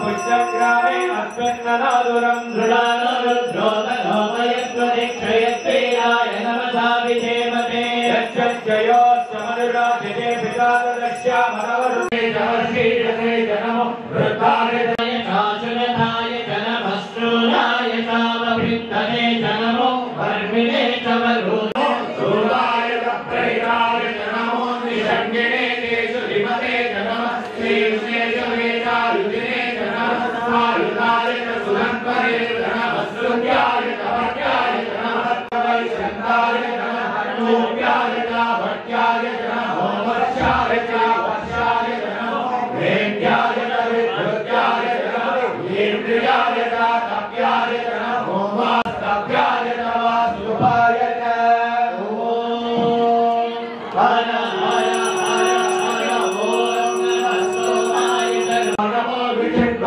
पुष्यग्रामे अश्वन्ननादुरं दृढानरुद्रोदनोमयस्वदीक्षयत्ते राय नमसा विधेमते यच्चयो समनुराजते पिता तदस्यामनवरुते समर्षीण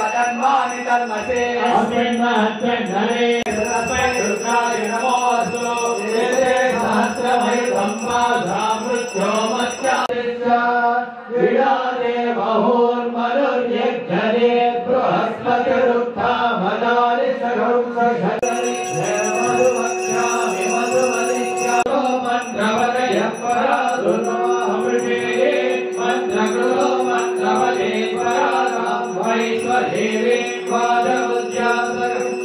वदन्मानि तन्मसे अस्मिन् महत्त्वघरे नमो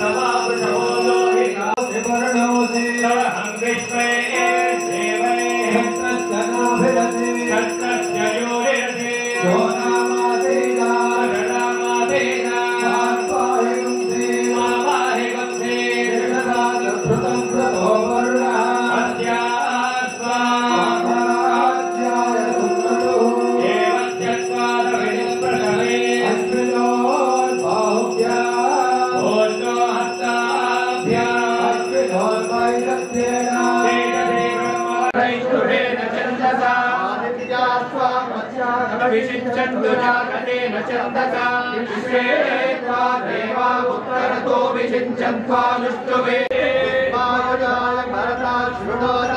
समापशवो विषिञ्चन्दुरारतेन चन्दसा विश्वे त्वा देवा उत्तरतो विषिञ्चन्त्वा विषिञ्चन्त्वायुजाय भरता श्रुणा